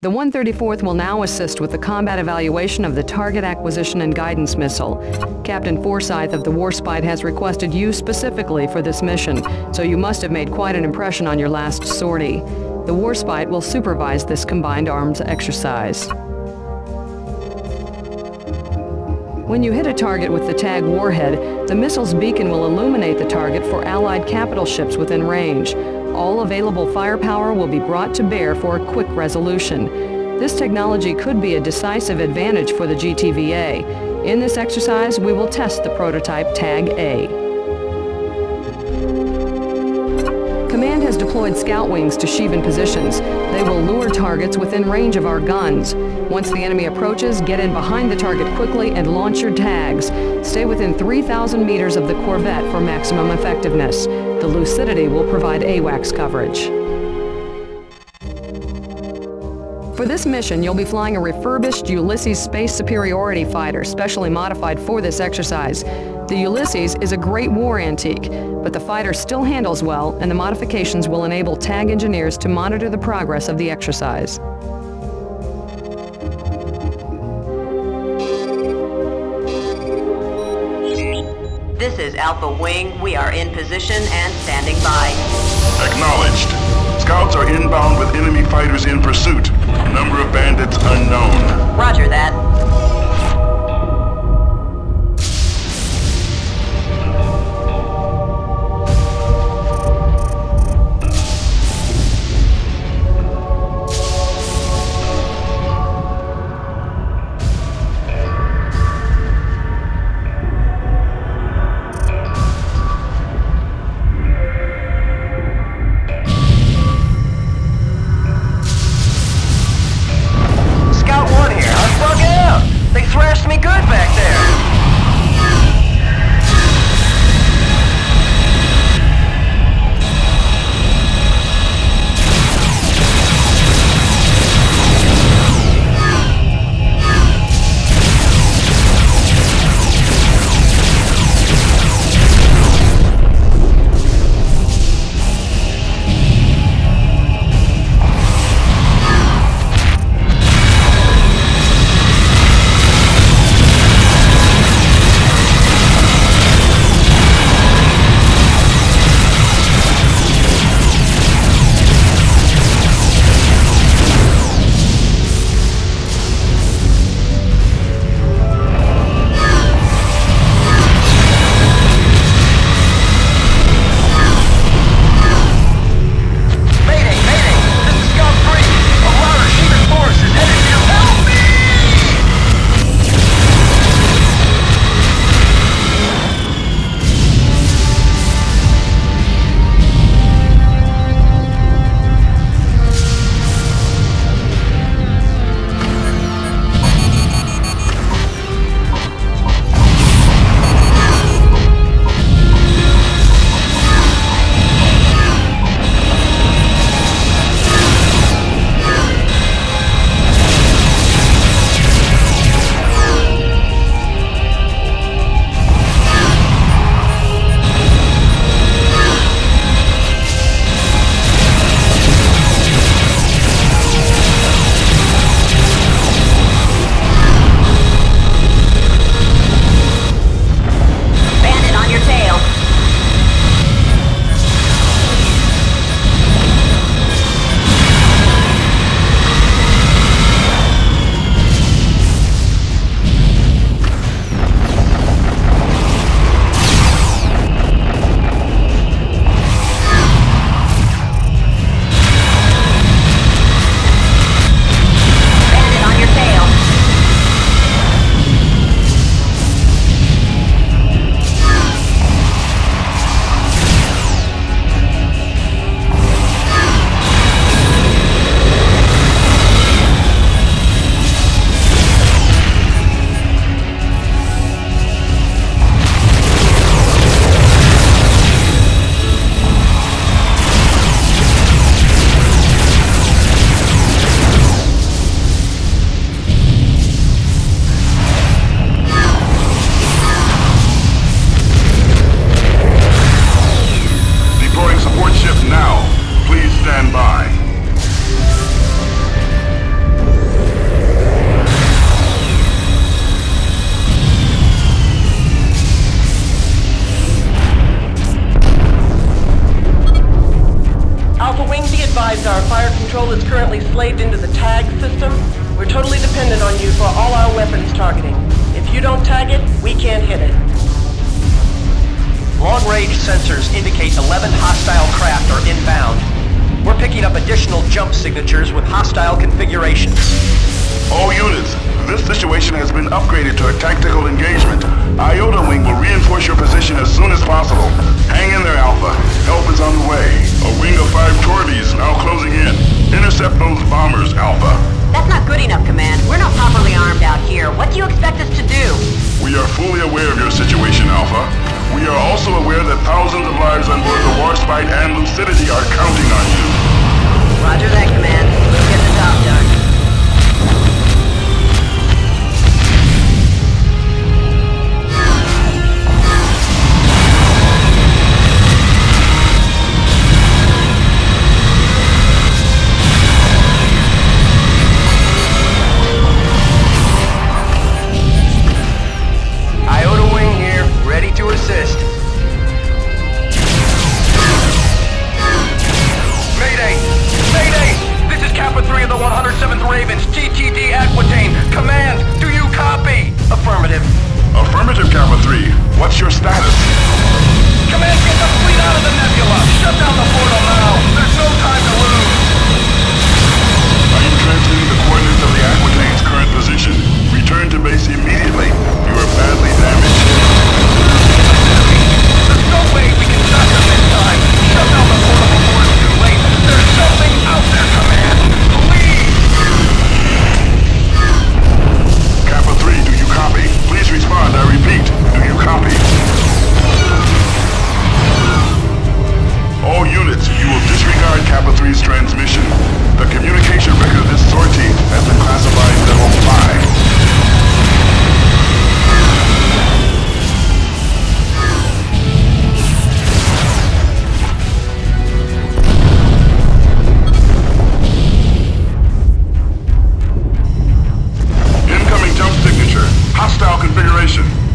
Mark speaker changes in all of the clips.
Speaker 1: The 134th will now assist with the combat evaluation of the Target Acquisition and Guidance Missile. Captain Forsyth of the Warspite has requested you specifically for this mission, so you must have made quite an impression on your last sortie. The Warspite will supervise this combined arms exercise. When you hit a target with the TAG warhead, the missile's beacon will illuminate the target for Allied capital ships within range all available firepower will be brought to bear for a quick resolution. This technology could be a decisive advantage for the GTVA. In this exercise, we will test the prototype TAG-A. Command has deployed scout wings to Shivan positions. They will lure targets within range of our guns. Once the enemy approaches, get in behind the target quickly and launch your tags. Stay within 3,000 meters of the Corvette for maximum effectiveness. The Lucidity will provide AWACS coverage. For this mission, you'll be flying a refurbished Ulysses Space Superiority Fighter, specially modified for this exercise. The Ulysses is a great war antique, but the fighter still handles well, and the modifications will enable TAG engineers to monitor the progress of the exercise.
Speaker 2: Alpha Wing. We are in position and standing by.
Speaker 3: Acknowledged. Scouts are inbound with enemy fighters in pursuit. Number of bandits unknown.
Speaker 4: Control slaved into the tag system. We're totally dependent on you for all our weapons targeting. If you don't tag it, we can't hit it.
Speaker 5: Long-range sensors indicate 11 hostile craft are inbound. We're picking up additional jump signatures with hostile configurations.
Speaker 3: All units, this situation has been upgraded to a tactical engagement. Iota Wing will reinforce your position as soon as possible. Intercept those bombers, Alpha.
Speaker 2: That's not good enough, Command. We're not properly armed out here. What do you expect us to do?
Speaker 3: We are fully aware of your situation, Alpha. We are also aware that thousands of lives on board the Warspite and Lucidity are counting on you. What's your status?
Speaker 5: Command, get the fleet out of the nebula! Shut down the portal
Speaker 3: Hostile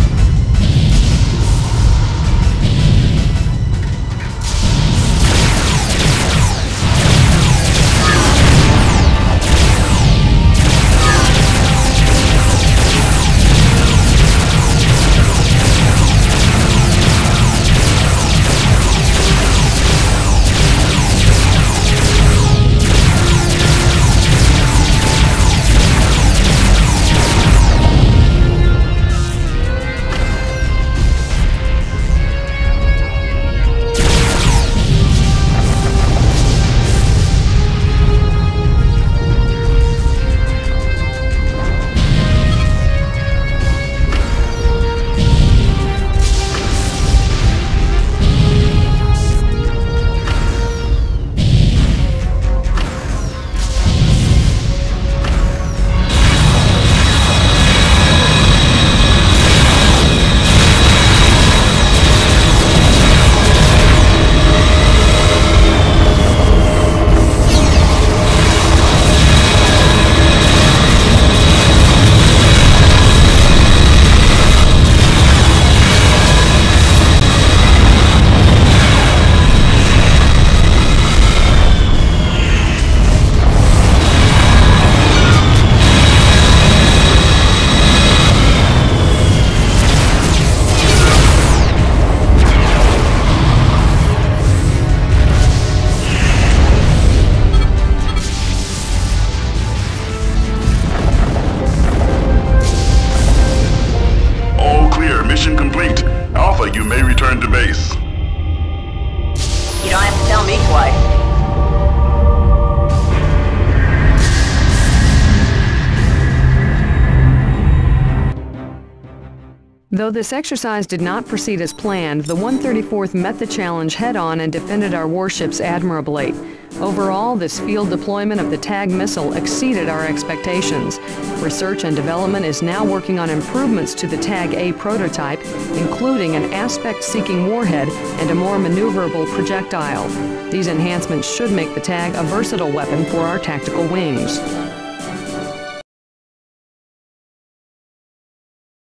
Speaker 1: Though this exercise did not proceed as planned, the 134th met the challenge head on and defended our warships admirably. Overall, this field deployment of the TAG missile exceeded our expectations. Research and development is now working on improvements to the TAG A prototype, including an aspect seeking warhead and a more maneuverable projectile. These enhancements should make the TAG a versatile weapon for our tactical wings.